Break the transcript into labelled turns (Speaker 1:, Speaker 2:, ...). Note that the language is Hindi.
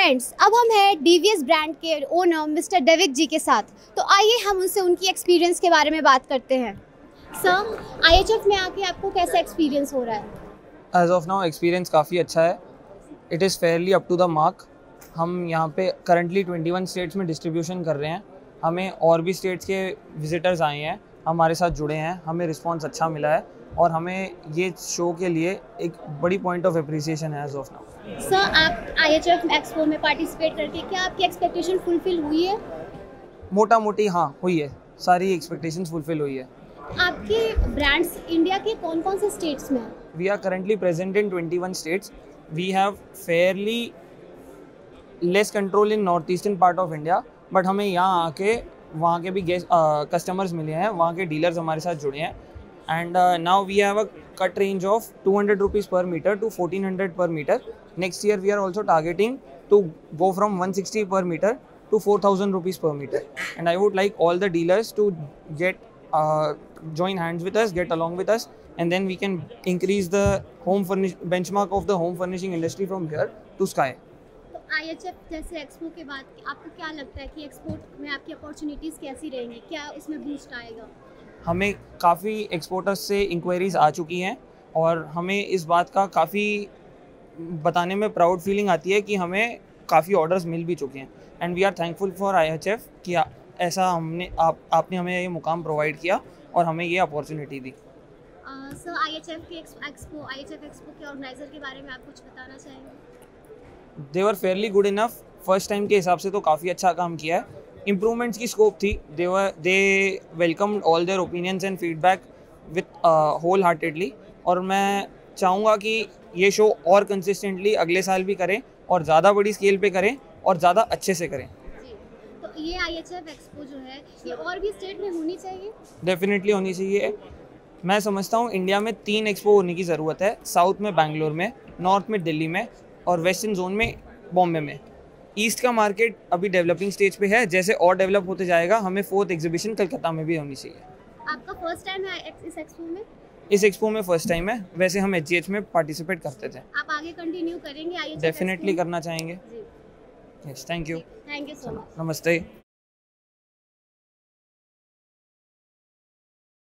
Speaker 1: फ्रेंड्स अब हम हैं डीवीएस ब्रांड के ओनर मिस्टर डेविक जी के साथ। तो आइए हम उनसे उनकी एक्सपीरियंस के बारे में बात करते हैं। सर आईएचएफ में आके आपको कैसा एक्सपीरियंस हो रहा है?
Speaker 2: एज ऑफ़ नाउ एक्सपीरियंस काफ़ी अच्छा है। It is fairly up to the mark हम यहाँ पे करंटली 21 स्टेट्स में डिस्ट्रीब्यूशन कर रहे हैं। हमें और भी स्टेट्स के विजिटर्स आए हैं। हमारे साथ जुड़े हैं। हमें रिस्पांस अच्छा मिला है। और हमें ये शो के लिए एक बड़ी पॉइंट ऑफ़ अप्रिसिएशन है एज ऑफ़ नाउ
Speaker 1: सर आप आईएचएफ एक्सपो में पार्टिसिपेट करके क्या आपकी एक्सपेक्टेशन फुलफिल हुई है?
Speaker 2: मोटा मोटी हाँ हुई है। सारी एक्सपेक्टेशंस फुलफिल हुई है।
Speaker 1: आपके ब्रांड्स इंडिया के कौन कौन से स्टेट्स में
Speaker 2: we are currently present in 21 states. We have fairly less control in northeastern part of india but हमें यहाँ आके वहाँ के भी गेस्ट कस्टमर्स मिले हैं वहाँ के डीलर्स हमारे साथ जुड़े हैं। And now we have a cut range of two hundred rupees per meter to fourteen hundred per meter next year we are also targeting to go from one sixty per meter to four thousand rupees per meter and I would like all the dealers to get join hands with us get along with us and then we can increase the home furnish benchmark of the home
Speaker 1: furnishing industry from here to sky आपको क्या लगता है कि एक्सपोर्ट में आपकी अपॉर्चुनिटीज़ कैसी रहेंगी? क्या उसमें बूस्ट आएगा?
Speaker 2: हमें काफ़ी एक्सपोर्टर्स से इंक्वायरीज आ चुकी हैं और हमें इस बात का काफ़ी बताने में प्राउड फीलिंग आती है कि हमें काफ़ी ऑर्डर्स मिल भी चुके हैं। And we are thankful for I H F कि ऐसा हमने आप आपने हमें ये मुकाम प्रोवाइड किया और हमें ये अपॉर्चुनिटी दी।
Speaker 1: सर आईएचएफ के एक्सपो आईएचएफ एक्सपो के ऑर्गेनाइजर के बारे में आप कुछ बताना चाहेंगे?
Speaker 2: They were fairly good enough first time के हिसाब से तो काफ़ी अच्छा काम किया है। इम्प्रूवमेंट्स की स्कोप थी. They're they welcome all their opinions and feedback with wholeheartedly और मैं चाहूँगा कि ये शो और कंसिस्टेंटली अगले साल भी करें और ज़्यादा बड़ी स्केल पे करें और ज़्यादा अच्छे से करें.
Speaker 1: तो ये आईएचएफ एक्सपो जो है ये और भी स्टेट में होनी चाहिए?
Speaker 2: डेफिनेटली होनी चाहिए. मैं समझता हूँ इंडिया में तीन एक्सपो होने की ज़रूरत है. साउथ में बैंगलोर में नॉर्थ में दिल्ली में और वेस्टर्न जोन में बॉम्बे में. ईस्ट का मार्केट अभी डेवलपिंग स्टेज पे है जैसे और डेवलप होते जाएगा हमें फोर्थ एग्जीबिशन कलकत्ता में भी होनी चाहिए।
Speaker 1: आपका फ़र्स्ट टाइम है इस एक्सपो में?
Speaker 2: इस एक्सपो में फ़र्स्ट टाइम है वैसे हम एच में पार्टिसिपेट करते थे।
Speaker 1: आप आगे कंटिन्यू करेंगे
Speaker 2: डेफिनेटली करना चाहेंगे। Yes thank you
Speaker 1: thank you so much
Speaker 2: नमस्ते।